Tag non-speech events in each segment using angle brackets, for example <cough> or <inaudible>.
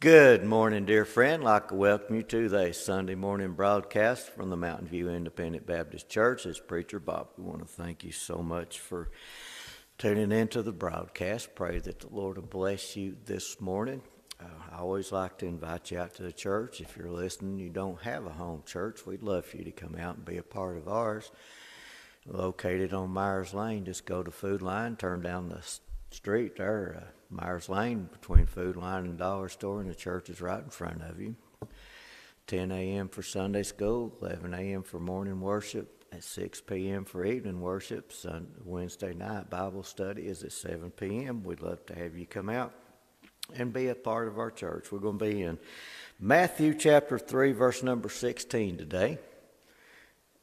Good morning, dear friend. I'd like to welcome you to the Sunday morning broadcast from the Mountain View Independent Baptist Church. As Preacher Bob, we want to thank you so much for tuning into the broadcast. Pray that the Lord will bless you this morning. Uh, I always like to invite you out to the church. If you're listening, you don't have a home church, we'd love for you to come out and be a part of ours. Located on Myers Lane, just go to Food Lion, turn down the street there. Uh, Myers Lane between Food Lion and Dollar Store, and the church is right in front of you. 10 a.m. for Sunday school, 11 a.m. for morning worship, at 6 p.m. for evening worship. Sunday, Wednesday night Bible study is at 7 p.m. We'd love to have you come out and be a part of our church. We're going to be in Matthew chapter 3, verse number 16 today.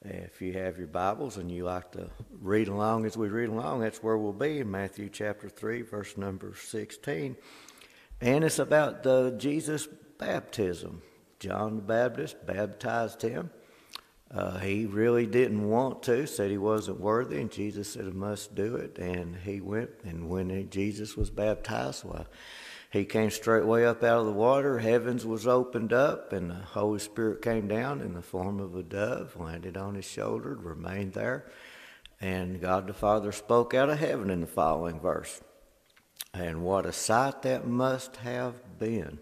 If you have your Bibles and you like to read along as we read along, that's where we'll be in Matthew chapter 3, verse number 16. And it's about the Jesus baptism. John the Baptist baptized him. Uh, he really didn't want to, said he wasn't worthy, and Jesus said, I must do it. And he went, and when Jesus was baptized, well, he came straightway up out of the water, heavens was opened up, and the Holy Spirit came down in the form of a dove, landed on his shoulder, remained there. And God the Father spoke out of heaven in the following verse. And what a sight that must have been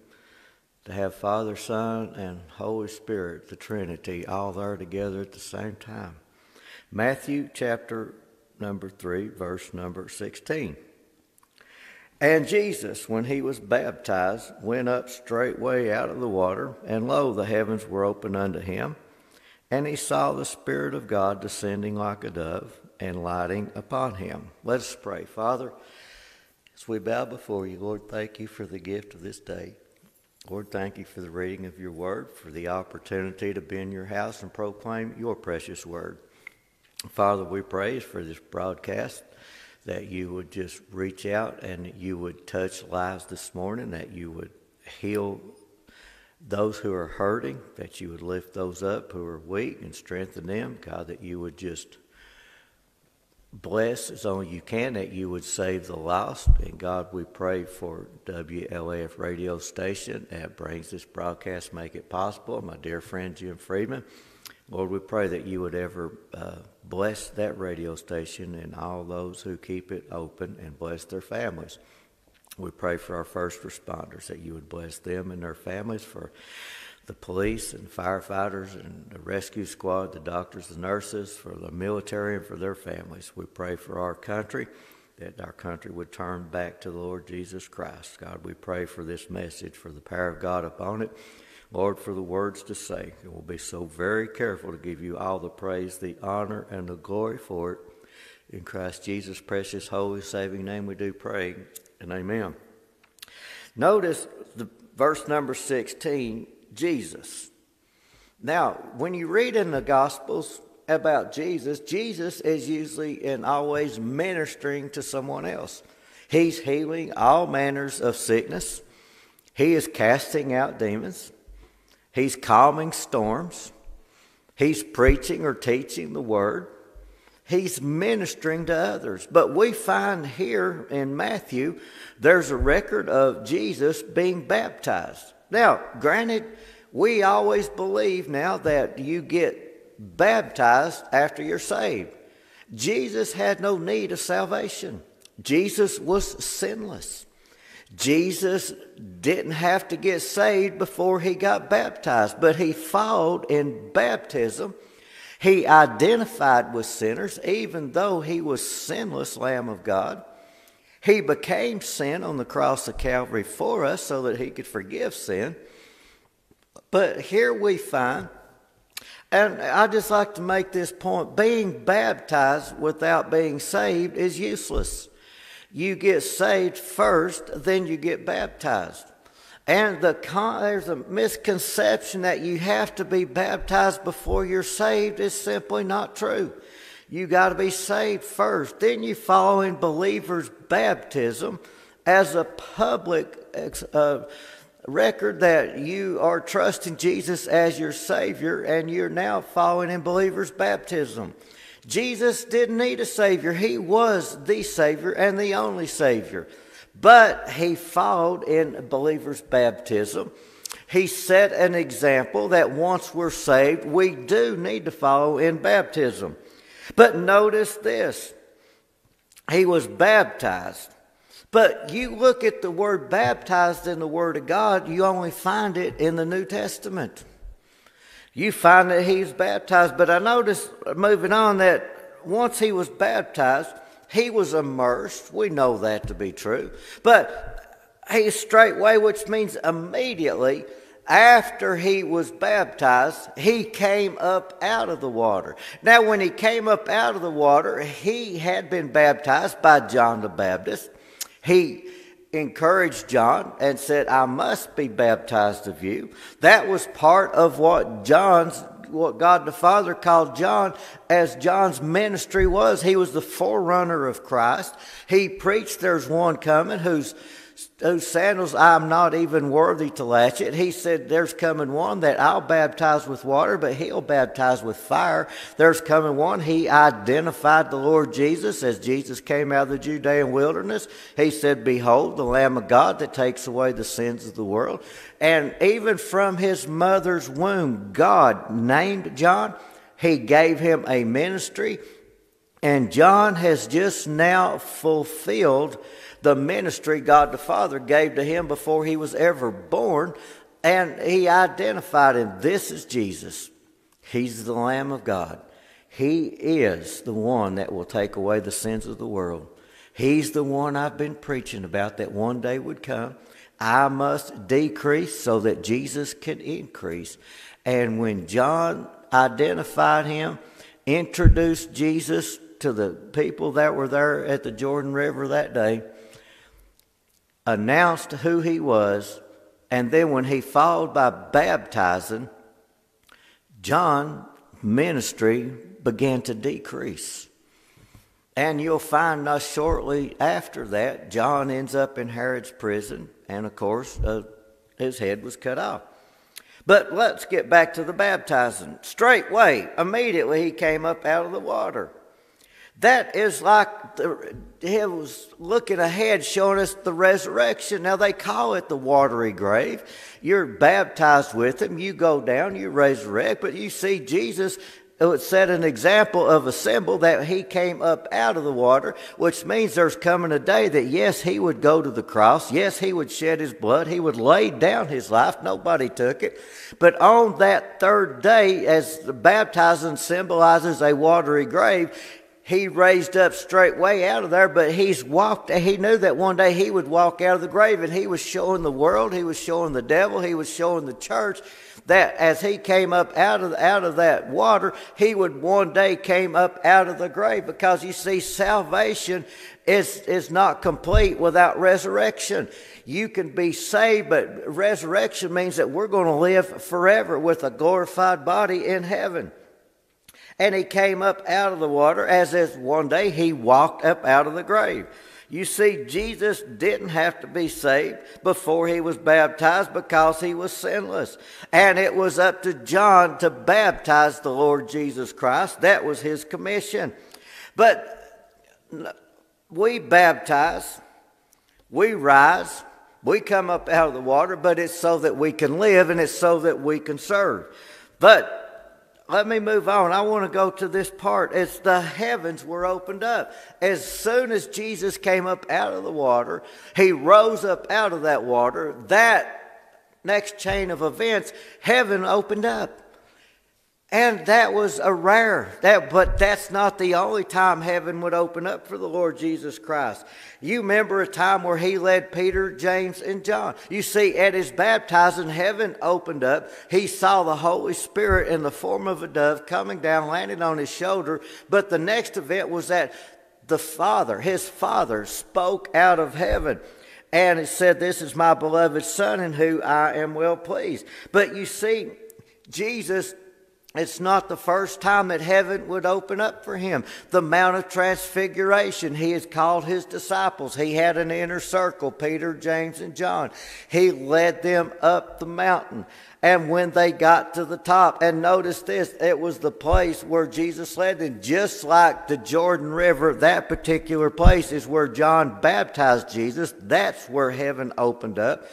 to have Father, Son, and Holy Spirit, the Trinity, all there together at the same time. Matthew chapter number 3, verse number 16. And Jesus, when he was baptized, went up straightway out of the water, and lo, the heavens were opened unto him. And he saw the Spirit of God descending like a dove and lighting upon him. Let us pray. Father, as we bow before you, Lord, thank you for the gift of this day. Lord, thank you for the reading of your word, for the opportunity to be in your house and proclaim your precious word. Father, we praise for this broadcast that you would just reach out and you would touch lives this morning, that you would heal those who are hurting, that you would lift those up who are weak and strengthen them. God, that you would just bless as only you can, that you would save the lost. And God, we pray for WLAF radio station that brings this broadcast, make it possible. My dear friend Jim Freeman. Lord, we pray that you would ever uh, bless that radio station and all those who keep it open and bless their families. We pray for our first responders that you would bless them and their families, for the police and firefighters and the rescue squad, the doctors, the nurses, for the military and for their families. We pray for our country that our country would turn back to the Lord Jesus Christ. God, we pray for this message, for the power of God upon it. Lord, for the words to say. And we'll be so very careful to give you all the praise, the honor, and the glory for it. In Christ Jesus' precious, holy, saving name, we do pray, and amen. Notice the verse number 16 Jesus. Now, when you read in the Gospels about Jesus, Jesus is usually and always ministering to someone else. He's healing all manners of sickness. He is casting out demons. He's calming storms. He's preaching or teaching the word. He's ministering to others. But we find here in Matthew, there's a record of Jesus being baptized. Now, granted, we always believe now that you get baptized after you're saved. Jesus had no need of salvation, Jesus was sinless. Jesus didn't have to get saved before he got baptized, but he followed in baptism. He identified with sinners, even though he was sinless Lamb of God. He became sin on the cross of Calvary for us so that he could forgive sin. But here we find, and I just like to make this point being baptized without being saved is useless you get saved first, then you get baptized. And the there's a misconception that you have to be baptized before you're saved is simply not true. You got to be saved first. Then you follow in believers' baptism as a public uh, record that you are trusting Jesus as your Savior and you're now following in believers' baptism. Jesus didn't need a Savior. He was the Savior and the only Savior. but he followed in believers' baptism. He set an example that once we're saved, we do need to follow in baptism. But notice this he was baptized. But you look at the word baptized in the Word of God, you only find it in the New Testament. You find that he's baptized. But I notice, moving on, that once he was baptized, he was immersed. We know that to be true. But he straightway, which means immediately, after he was baptized, he came up out of the water. Now, when he came up out of the water, he had been baptized by John the Baptist. He encouraged John and said, I must be baptized of you. That was part of what John's what God the Father called John as John's ministry was. He was the forerunner of Christ. He preached there's one coming who's whose sandals I'm not even worthy to latch it. He said, There's coming one that I'll baptize with water, but he'll baptize with fire. There's coming one. He identified the Lord Jesus as Jesus came out of the Judean wilderness. He said, Behold, the Lamb of God that takes away the sins of the world. And even from his mother's womb, God named John. He gave him a ministry. And John has just now fulfilled the ministry God the Father gave to him before he was ever born. And he identified him. This is Jesus. He's the Lamb of God. He is the one that will take away the sins of the world. He's the one I've been preaching about that one day would come. I must decrease so that Jesus can increase. And when John identified him, introduced Jesus to the people that were there at the Jordan River that day, announced who he was, and then when he followed by baptizing, John's ministry began to decrease. And you'll find us shortly after that, John ends up in Herod's prison, and of course, uh, his head was cut off. But let's get back to the baptizing. Straightway, immediately, he came up out of the water. That is like the, he was looking ahead, showing us the resurrection. Now they call it the watery grave. You're baptized with him, you go down, you resurrect, but you see Jesus it set an example of a symbol that he came up out of the water, which means there's coming a day that yes, he would go to the cross. Yes, he would shed his blood. He would lay down his life. Nobody took it. But on that third day, as the baptizing symbolizes a watery grave, he raised up straightway out of there, but he's walked, he knew that one day he would walk out of the grave and he was showing the world, he was showing the devil, he was showing the church that as he came up out of, out of that water, he would one day came up out of the grave because you see, salvation is, is not complete without resurrection. You can be saved, but resurrection means that we're going to live forever with a glorified body in heaven. And he came up out of the water as if one day he walked up out of the grave. You see, Jesus didn't have to be saved before he was baptized because he was sinless. And it was up to John to baptize the Lord Jesus Christ. That was his commission. But we baptize, we rise, we come up out of the water, but it's so that we can live and it's so that we can serve. But let me move on. I want to go to this part. As the heavens were opened up. As soon as Jesus came up out of the water, he rose up out of that water. That next chain of events, heaven opened up. And that was a rare, that, but that's not the only time heaven would open up for the Lord Jesus Christ. You remember a time where he led Peter, James, and John. You see, at his baptizing, heaven opened up. He saw the Holy Spirit in the form of a dove coming down, landing on his shoulder. But the next event was that the Father, his Father, spoke out of heaven. And it said, This is my beloved Son in whom I am well pleased. But you see, Jesus It's not the first time that heaven would open up for him. The Mount of Transfiguration, he has called his disciples. He had an inner circle, Peter, James, and John. He led them up the mountain. And when they got to the top, and notice this, it was the place where Jesus led them. Just like the Jordan River, that particular place is where John baptized Jesus. That's where heaven opened up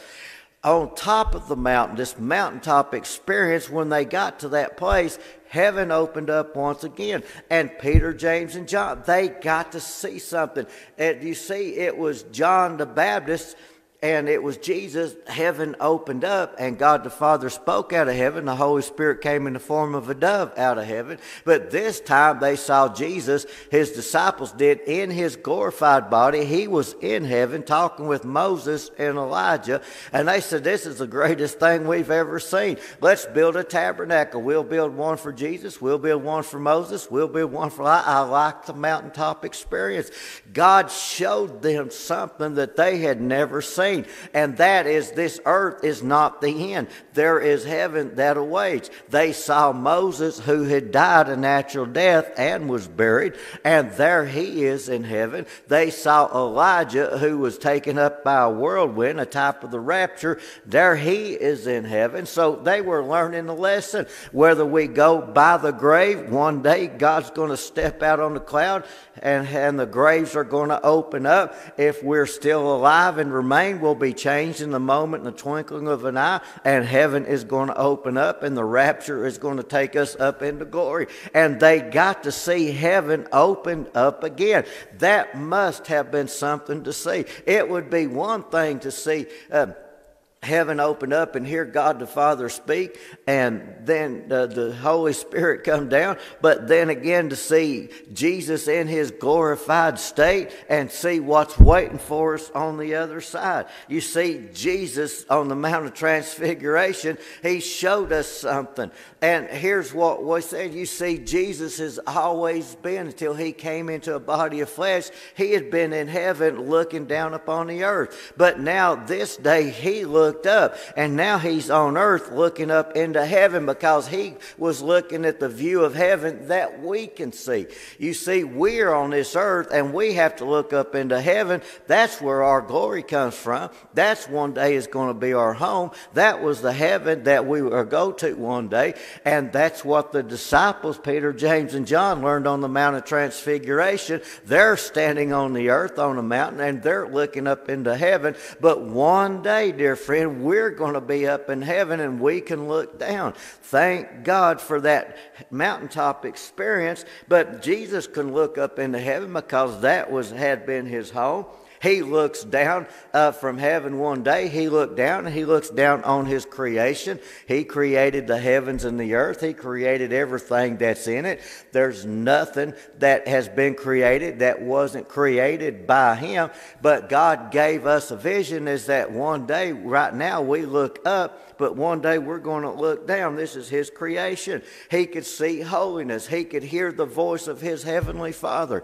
on top of the mountain, this mountaintop experience, when they got to that place, heaven opened up once again. And Peter, James, and John, they got to see something. And you see, it was John the Baptist and it was Jesus, heaven opened up, and God the Father spoke out of heaven. The Holy Spirit came in the form of a dove out of heaven. But this time they saw Jesus, his disciples did, in his glorified body. He was in heaven talking with Moses and Elijah, and they said, This is the greatest thing we've ever seen. Let's build a tabernacle. We'll build one for Jesus, we'll build one for Moses, we'll build one for I. Like the mountaintop experience. God showed them something that they had never seen and that is this earth is not the end. There is heaven that awaits. They saw Moses, who had died a natural death and was buried, and there he is in heaven. They saw Elijah, who was taken up by a whirlwind, a type of the rapture. There he is in heaven. So they were learning the lesson. Whether we go by the grave, one day God's going to step out on the cloud and, and the graves are going to open up. If we're still alive and remain, will be changed in the moment, in the twinkling of an eye, and heaven is going to open up, and the rapture is going to take us up into glory. And they got to see heaven open up again. That must have been something to see. It would be one thing to see. Uh, heaven open up and hear God the Father speak, and then the Holy Spirit come down. But then again, to see Jesus in his glorified state and see what's waiting for us on the other side. You see, Jesus on the Mount of Transfiguration, he showed us something. And here's what we said you see, Jesus has always been, until he came into a body of flesh, he had been in heaven looking down upon the earth. But now, this day, he looked looked up. And now he's on earth looking up into heaven because he was looking at the view of heaven that we can see. You see, we're on this earth and we have to look up into heaven. That's where our glory comes from. That's one day is going to be our home. That was the heaven that we will go to one day. And that's what the disciples, Peter, James, and John, learned on the Mount of Transfiguration. They're standing on the earth on a mountain and they're looking up into heaven. But one day, dear friend, friend, we're going to be up in heaven and we can look down. Thank God for that mountaintop experience. But Jesus can look up into heaven because that was had been his home. He looks down uh, from heaven one day. He looked down and he looks down on his creation. He created the heavens and the earth. He created everything that's in it. There's nothing that has been created that wasn't created by him. But God gave us a vision is that one day, right now, we look up, but one day we're going to look down. This is his creation. He could see holiness. He could hear the voice of his heavenly Father.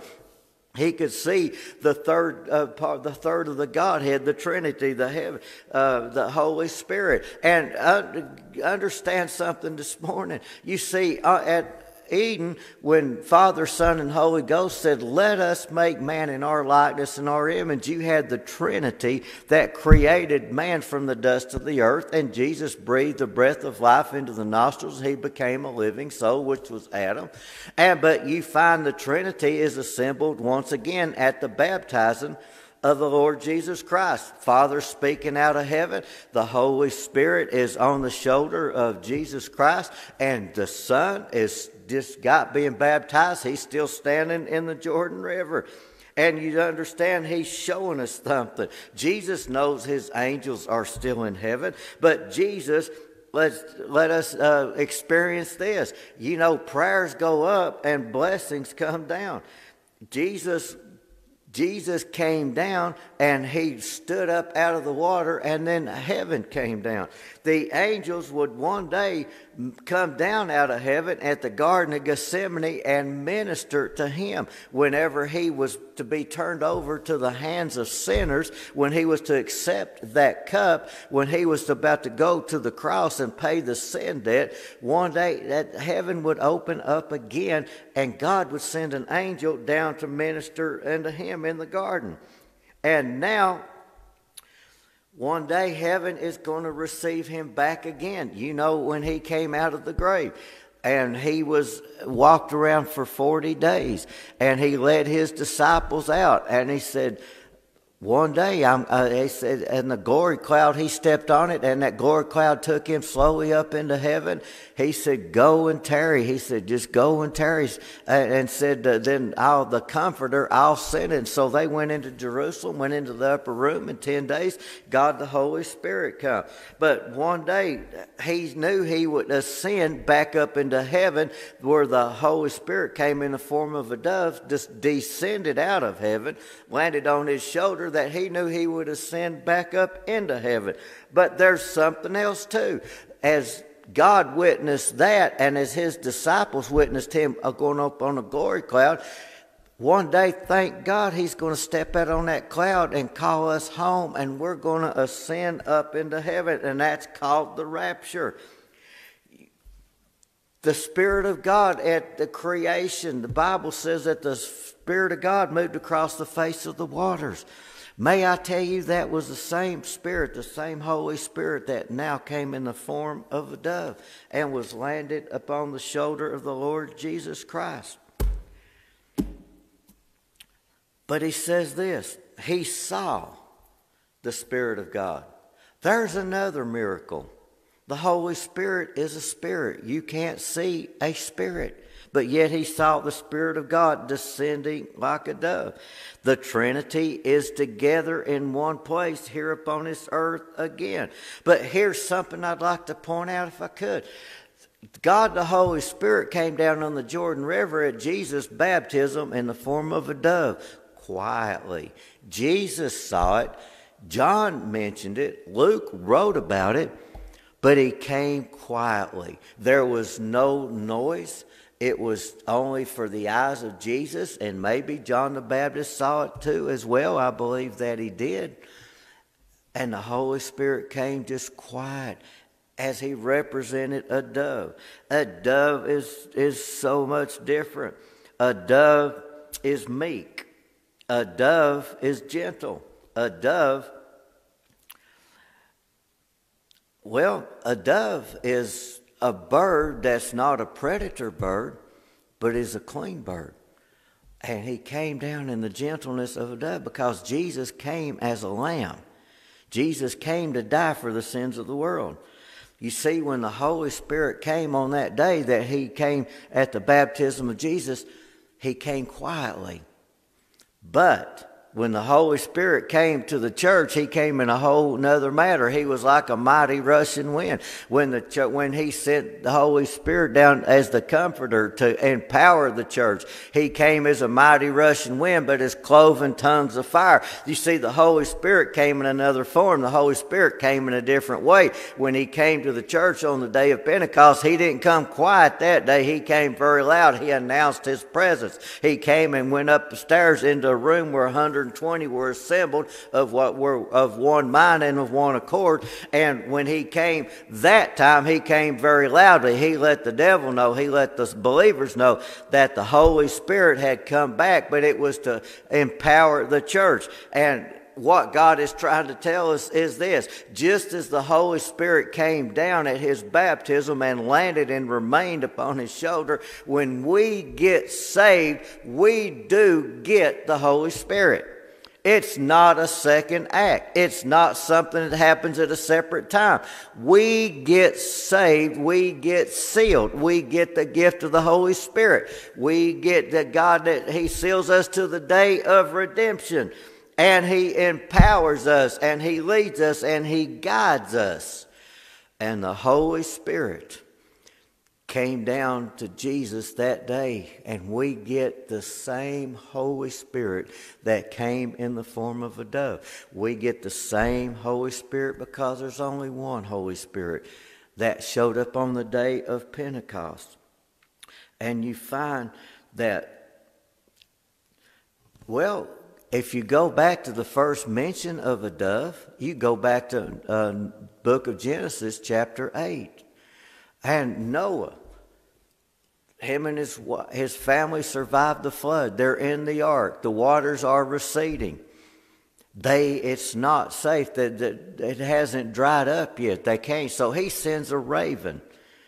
He could see the third uh, part, the third of the Godhead, the Trinity, the heaven, uh, the Holy Spirit, and uh, understand something this morning. You see, uh, at Eden when Father, Son, and Holy Ghost said, Let us make man in our likeness and our image. You had the Trinity that created man from the dust of the earth, and Jesus breathed the breath of life into the nostrils. He became a living soul, which was Adam. And but you find the Trinity is assembled once again at the baptizing of the Lord Jesus Christ. Father speaking out of heaven, the Holy Spirit is on the shoulder of Jesus Christ, and the Son is just got being baptized. He's still standing in the Jordan River. And you understand, he's showing us something. Jesus knows his angels are still in heaven, but Jesus let's let us uh, experience this. You know, prayers go up and blessings come down. Jesus Jesus came down and he stood up out of the water, and then heaven came down. The angels would one day come down out of heaven at the Garden of Gethsemane and minister to him whenever he was to be turned over to the hands of sinners, when he was to accept that cup, when he was about to go to the cross and pay the sin debt, one day that heaven would open up again and God would send an angel down to minister unto him in the garden. And now one day heaven is going to receive him back again. You know, when he came out of the grave. And he was walked around for 40 days. And he led his disciples out. And he said, one day, I'm, uh, said, and the glory cloud, he stepped on it, and that glory cloud took him slowly up into heaven. He said, Go and tarry. He said, Just go and tarry. And, and said, uh, Then I'll, the Comforter, I'll send. And so they went into Jerusalem, went into the upper room. In 10 days, God the Holy Spirit come. But one day, he knew he would ascend back up into heaven where the Holy Spirit came in the form of a dove, just descended out of heaven, landed on his shoulder that he knew he would ascend back up into heaven. But there's something else too. As God witnessed that, and as his disciples witnessed him going up on a glory cloud, one day, thank God, he's going to step out on that cloud and call us home, and we're going to ascend up into heaven, and that's called the rapture. The Spirit of God at the creation, the Bible says that the Spirit of God moved across the face of the waters. May I tell you that was the same Spirit, the same Holy Spirit that now came in the form of a dove and was landed upon the shoulder of the Lord Jesus Christ. But he says this He saw the Spirit of God. There's another miracle. The Holy Spirit is a spirit. You can't see a spirit but yet he saw the Spirit of God descending like a dove. The Trinity is together in one place here upon this earth again. But here's something I'd like to point out if I could. God the Holy Spirit came down on the Jordan River at Jesus' baptism in the form of a dove, quietly. Jesus saw it. John mentioned it. Luke wrote about it. But he came quietly. There was no noise. It was only for the eyes of Jesus, and maybe John the Baptist saw it too as well. I believe that he did. And the Holy Spirit came just quiet as he represented a dove. A dove is, is so much different. A dove is meek, a dove is gentle. A dove, well, a dove is a bird that's not a predator bird, but is a clean bird. And he came down in the gentleness of a dove because Jesus came as a lamb. Jesus came to die for the sins of the world. You see, when the Holy Spirit came on that day that he came at the baptism of Jesus, he came quietly. But when the Holy Spirit came to the church, he came in a whole nother matter. He was like a mighty rushing wind. When the when he sent the Holy Spirit down as the comforter to empower the church, he came as a mighty rushing wind, but as cloven tongues of fire. You see, the Holy Spirit came in another form. The Holy Spirit came in a different way. When he came to the church on the day of Pentecost, he didn't come quiet that day. He came very loud. He announced his presence. He came and went up the stairs into a room where hundreds 120 were assembled of what were of one mind and of one accord. And when he came that time, he came very loudly. He let the devil know, he let the believers know that the Holy Spirit had come back, but it was to empower the church. And what God is trying to tell us is this just as the Holy Spirit came down at his baptism and landed and remained upon his shoulder, when we get saved, we do get the Holy Spirit. It's not a second act. It's not something that happens at a separate time. We get saved. We get sealed. We get the gift of the Holy Spirit. We get the God that He seals us to the day of redemption. And He empowers us and He leads us and He guides us. And the Holy Spirit came down to Jesus that day, and we get the same Holy Spirit that came in the form of a dove. We get the same Holy Spirit because there's only one Holy Spirit that showed up on the day of Pentecost. And you find that Well, if you go back to the first mention of a dove, you go back to uh, book of Genesis, chapter 8. And Noah, him and his, his family survived the flood. They're in the ark. The waters are receding. They, it's not safe. That, it hasn't dried up yet. They can't. So he sends a raven.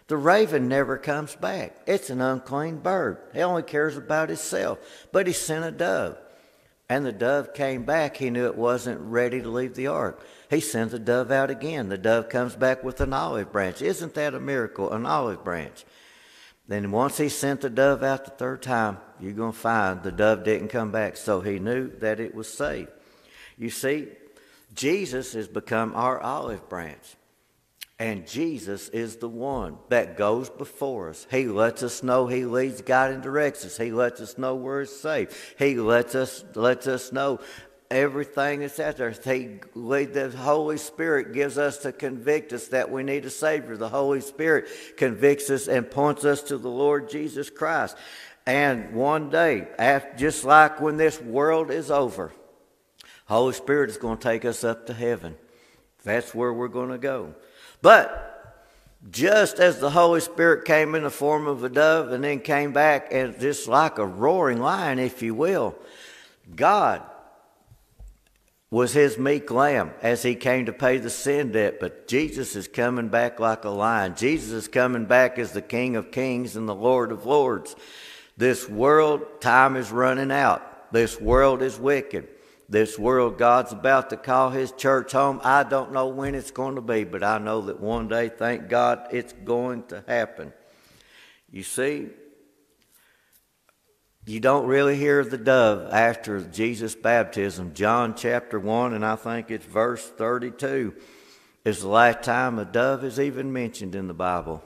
The raven never comes back. It's an unclean bird. He only cares about itself. But he sent a dove. And the dove came back. He knew it wasn't ready to leave the ark. He sends the dove out again. The dove comes back with an olive branch. Isn't that a miracle? An olive branch. Then once he sent the dove out the third time, you're going to find the dove didn't come back. So he knew that it was safe. You see, Jesus has become our olive branch. And Jesus is the one that goes before us. He lets us know He leads, guides, and directs us. He lets us know where it's safe. He lets us lets us know everything that's out there. He, the Holy Spirit gives us to convict us that we need a Savior. The Holy Spirit convicts us and points us to the Lord Jesus Christ. And one day, after, just like when this world is over, Holy Spirit is going to take us up to heaven. That's where we're going to go. But just as the Holy Spirit came in the form of a dove and then came back and just like a roaring lion, if you will, God was his meek lamb as he came to pay the sin debt. But Jesus is coming back like a lion. Jesus is coming back as the King of kings and the Lord of lords. This world, time is running out. This world is wicked. This world, God's about to call his church home. I don't know when it's going to be, but I know that one day, thank God, it's going to happen. You see, you don't really hear the dove after Jesus' baptism. John chapter 1, and I think it's verse 32, is the last time a dove is even mentioned in the Bible.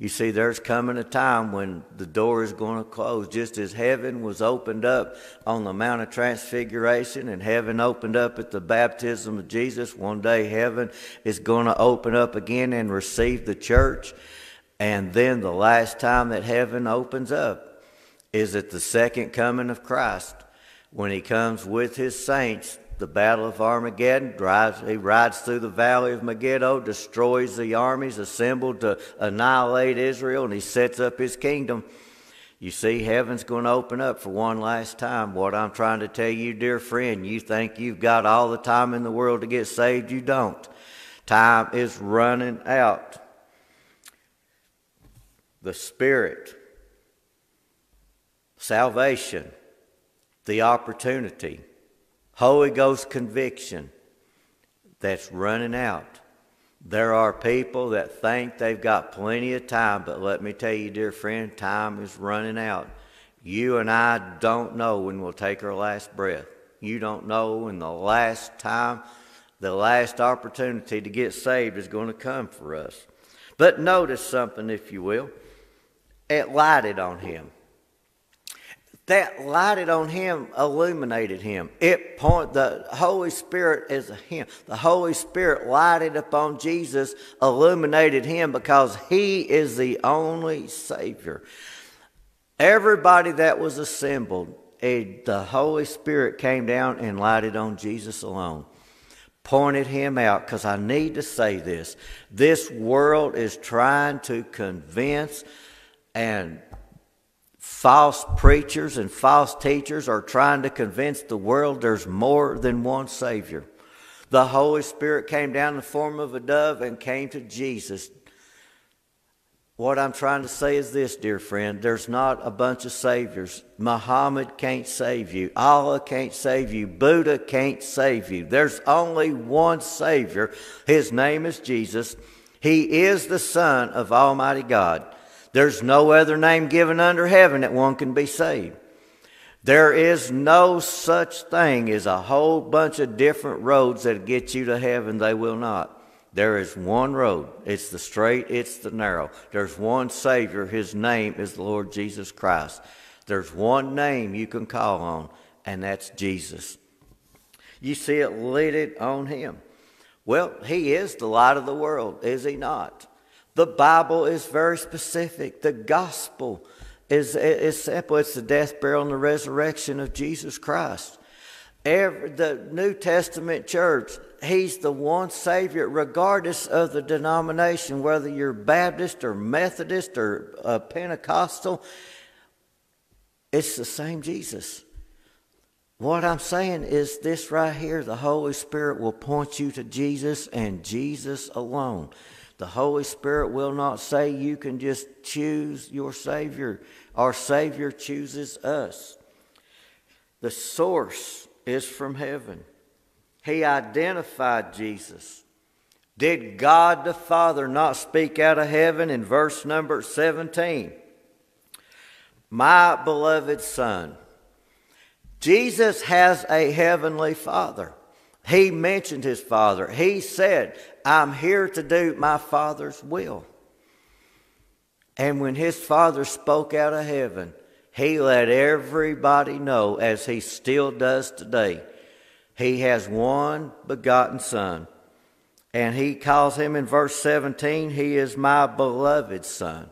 You see, there's coming a time when the door is going to close, just as heaven was opened up on the Mount of Transfiguration and heaven opened up at the baptism of Jesus. One day, heaven is going to open up again and receive the church. And then the last time that heaven opens up is at the second coming of Christ when he comes with his saints. The battle of Armageddon, drives, he rides through the valley of Megiddo, destroys the armies assembled to annihilate Israel, and he sets up his kingdom. You see, heaven's going to open up for one last time. What I'm trying to tell you, dear friend, you think you've got all the time in the world to get saved. You don't. Time is running out. The Spirit salvation, the opportunity, Holy Ghost conviction that's running out. There are people that think they've got plenty of time, but let me tell you, dear friend, time is running out. You and I don't know when we'll take our last breath. You don't know when the last time, the last opportunity to get saved is going to come for us. But notice something, if you will. It lighted on him that lighted on him illuminated him. It point the holy spirit is a him. The holy spirit lighted upon jesus illuminated him because he is the only savior. Everybody that was assembled the holy spirit came down and lighted on jesus alone pointed him out because i need to say this. This world is trying to convince and false preachers and false teachers are trying to convince the world there's more than one Savior. The Holy Spirit came down in the form of a dove and came to Jesus. What I'm trying to say is this, dear friend there's not a bunch of Saviors. Muhammad can't save you, Allah can't save you, Buddha can't save you. There's only one Savior. His name is Jesus. He is the Son of Almighty God. There's no other name given under heaven that one can be saved. There is no such thing as a whole bunch of different roads that get you to heaven. They will not. There is one road. It's the straight, it's the narrow. There's one Savior. His name is the Lord Jesus Christ. There's one name you can call on, and that's Jesus. You see it lit it on him. Well, he is the light of the world, is he not? The Bible is very specific. The gospel is, is simple. It's the death, burial, and the resurrection of Jesus Christ. Every, the New Testament church, He's the one Savior, regardless of the denomination, whether you're Baptist or Methodist or uh, Pentecostal. It's the same Jesus. What I'm saying is this right here the Holy Spirit will point you to Jesus and Jesus alone. The Holy Spirit will not say you can just choose your Savior. Our Savior chooses us. The source is from heaven. He identified Jesus. Did God the Father not speak out of heaven in verse number 17? My beloved Son. Jesus has a heavenly Father. He mentioned his Father. He said, I'm here to do my Father's will. And when his Father spoke out of heaven, he let everybody know, as he still does today, he has one begotten Son. And he calls him in verse 17, He is my beloved Son.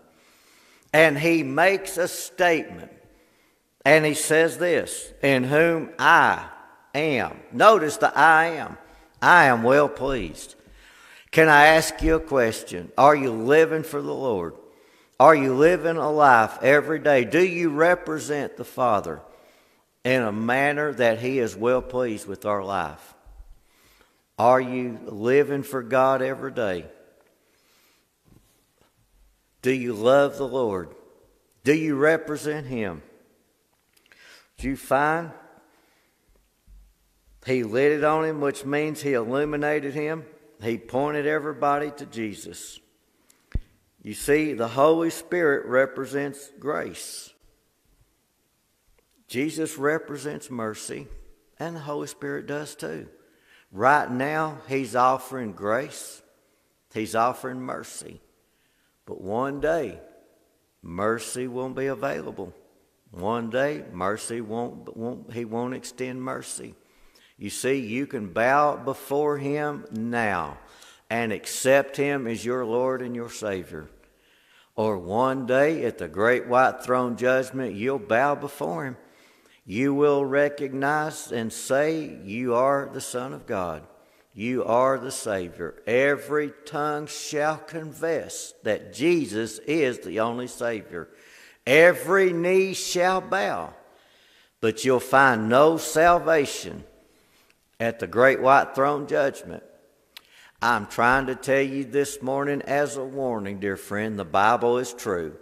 And he makes a statement. And he says this, In whom I am. Notice the I am. I am well pleased. Can I ask you a question? Are you living for the Lord? Are you living a life every day? Do you represent the Father in a manner that He is well pleased with our life? Are you living for God every day? Do you love the Lord? Do you represent Him? Do you find He lit it on him, which means He illuminated him? He pointed everybody to Jesus. You see, the Holy Spirit represents grace. Jesus represents mercy, and the Holy Spirit does too. Right now, He's offering grace, He's offering mercy. But one day, mercy won't be available. One day, mercy won't, won't He won't extend mercy. You see, you can bow before Him now and accept Him as your Lord and your Savior. Or one day at the great white throne judgment, you'll bow before Him. You will recognize and say, You are the Son of God. You are the Savior. Every tongue shall confess that Jesus is the only Savior. Every knee shall bow. But you'll find no salvation at the great white throne judgment I'm trying to tell you this morning as a warning, dear friend, the Bible is true.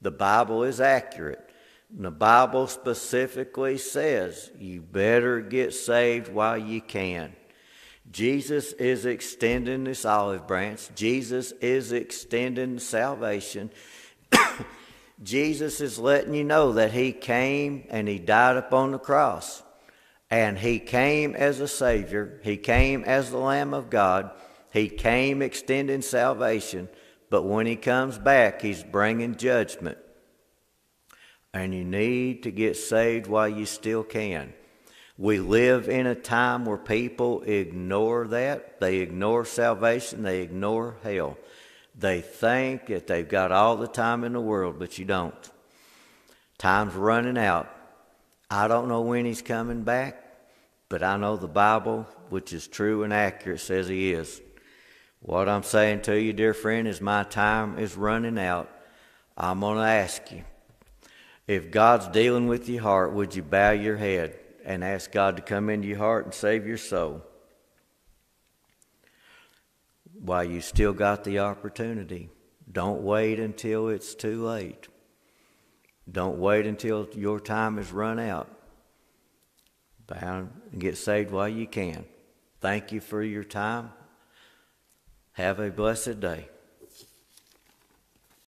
The Bible is accurate. And The Bible specifically says you better get saved while you can. Jesus is extending this olive branch. Jesus is extending salvation. <coughs> Jesus is letting you know that He came and He died upon the cross. And He came as a Savior. He came as the Lamb of God. He came extending salvation, but when He comes back, He's bringing judgment. And you need to get saved while you still can. We live in a time where people ignore that. They ignore salvation, they ignore hell. They think that they've got all the time in the world, but you don't. Time's running out. I don't know when he's coming back, but I know the Bible, which is true and accurate, says he is. What I'm saying to you, dear friend, is my time is running out. I'm going to ask you if God's dealing with your heart, would you bow your head and ask God to come into your heart and save your soul? While you still got the opportunity, don't wait until it's too late. Don't wait until your time is run out. Bow and get saved while you can. Thank you for your time. Have a blessed day.